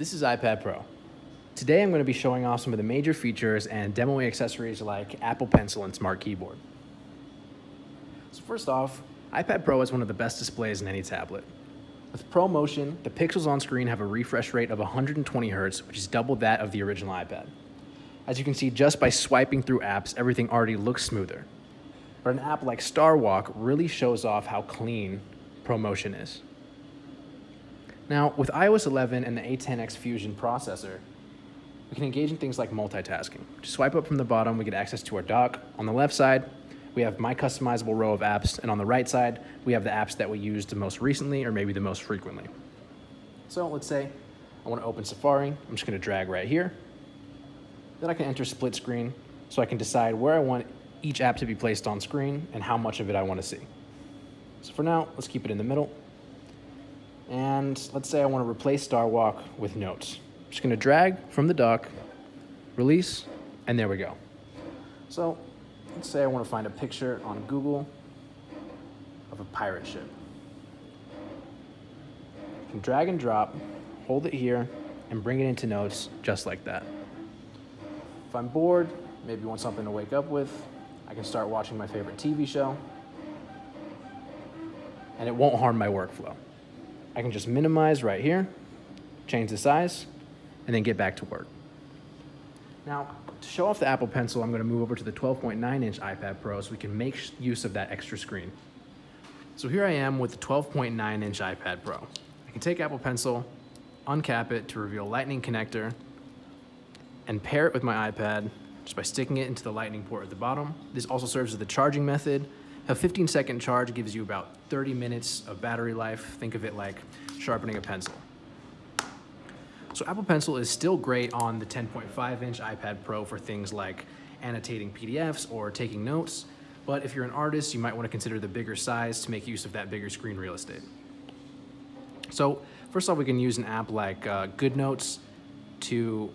This is iPad Pro. Today I'm going to be showing off some of the major features and demoing accessories like Apple Pencil and Smart Keyboard. So first off, iPad Pro is one of the best displays in any tablet. With Pro Motion, the pixels on screen have a refresh rate of 120 Hz, which is double that of the original iPad. As you can see, just by swiping through apps, everything already looks smoother. But an app like Star Walk really shows off how clean ProMotion is. Now, with iOS 11 and the A10X Fusion processor, we can engage in things like multitasking. Just swipe up from the bottom, we get access to our dock. On the left side, we have my customizable row of apps, and on the right side, we have the apps that we used the most recently or maybe the most frequently. So let's say I want to open Safari. I'm just going to drag right here. Then I can enter split screen so I can decide where I want each app to be placed on screen and how much of it I want to see. So for now, let's keep it in the middle. And let's say I want to replace Star Walk with Notes. I'm just going to drag from the dock, release, and there we go. So let's say I want to find a picture on Google of a pirate ship. Can drag and drop, hold it here, and bring it into Notes just like that. If I'm bored, maybe want something to wake up with, I can start watching my favorite TV show, and it won't harm my workflow. I can just minimize right here, change the size, and then get back to work. Now, to show off the Apple Pencil, I'm going to move over to the 12.9 inch iPad Pro so we can make use of that extra screen. So here I am with the 12.9 inch iPad Pro. I can take Apple Pencil, uncap it to reveal lightning connector, and pair it with my iPad just by sticking it into the lightning port at the bottom. This also serves as the charging method a 15 second charge gives you about 30 minutes of battery life. Think of it like sharpening a pencil. So Apple Pencil is still great on the 10.5 inch iPad Pro for things like annotating PDFs or taking notes. But if you're an artist, you might want to consider the bigger size to make use of that bigger screen real estate. So first off, we can use an app like uh, GoodNotes to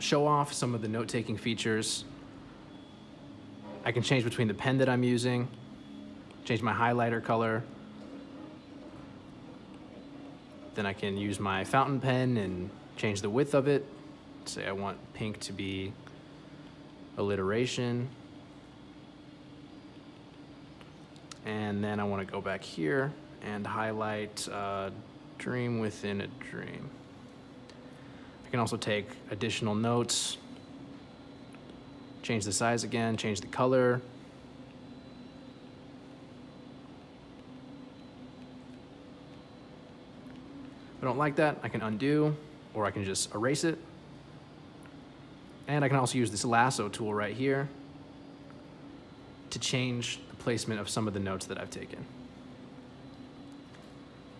show off some of the note-taking features I can change between the pen that I'm using, change my highlighter color. Then I can use my fountain pen and change the width of it. Say I want pink to be alliteration. And then I want to go back here and highlight uh, dream within a dream. I can also take additional notes Change the size again, change the color. If I don't like that, I can undo, or I can just erase it. And I can also use this lasso tool right here to change the placement of some of the notes that I've taken.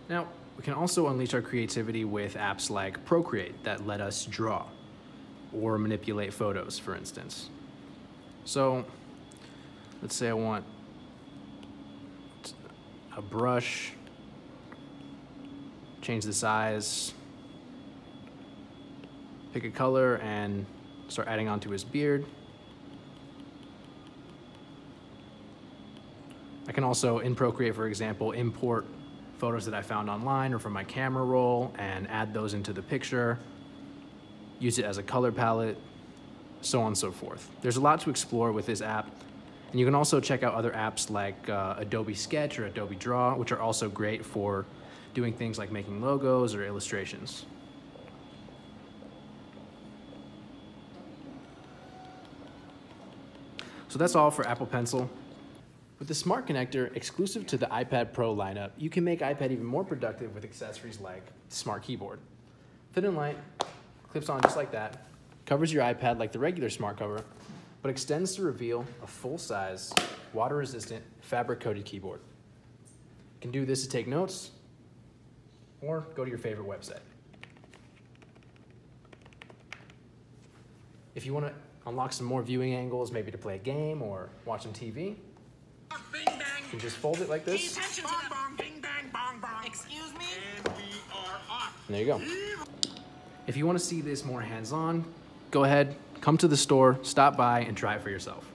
Now, we can also unleash our creativity with apps like Procreate that let us draw or manipulate photos, for instance. So let's say I want a brush, change the size, pick a color and start adding onto his beard. I can also, in Procreate, for example, import photos that I found online or from my camera roll and add those into the picture, use it as a color palette, so on and so forth. There's a lot to explore with this app. And you can also check out other apps like uh, Adobe Sketch or Adobe Draw, which are also great for doing things like making logos or illustrations. So that's all for Apple Pencil. With the Smart Connector exclusive to the iPad Pro lineup, you can make iPad even more productive with accessories like Smart Keyboard. Fit and light, clips on just like that, covers your iPad like the regular smart cover, but extends to reveal a full-size, water-resistant, fabric-coated keyboard. You can do this to take notes, or go to your favorite website. If you want to unlock some more viewing angles, maybe to play a game or watch some TV, you can just fold it like this. Excuse me? And there you go. If you want to see this more hands-on, go ahead, come to the store, stop by, and try it for yourself.